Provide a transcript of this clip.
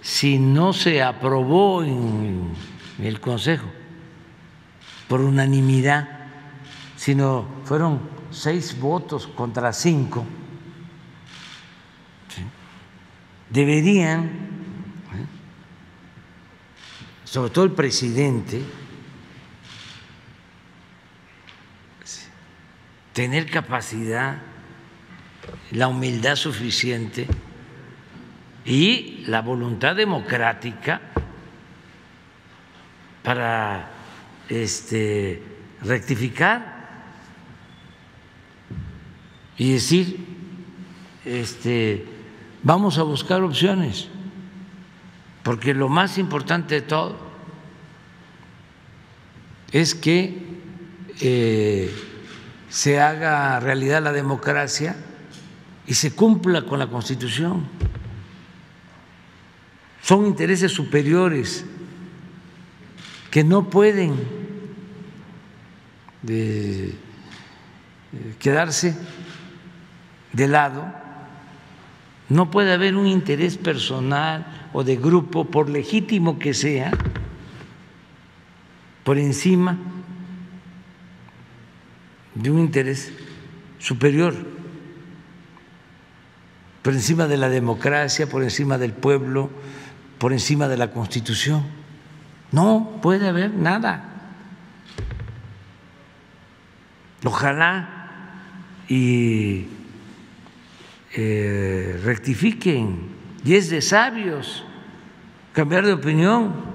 si no se aprobó en el Consejo por unanimidad, sino fueron seis votos contra cinco, deberían, ¿eh? sobre todo el presidente, tener capacidad, la humildad suficiente y la voluntad democrática para este, rectificar y decir, este, vamos a buscar opciones, porque lo más importante de todo es que eh, se haga realidad la democracia y se cumpla con la Constitución. Son intereses superiores que no pueden eh, quedarse de lado. No puede haber un interés personal o de grupo, por legítimo que sea, por encima de un interés superior, por encima de la democracia, por encima del pueblo, por encima de la Constitución. No puede haber nada. Ojalá y eh, rectifiquen, y es de sabios cambiar de opinión.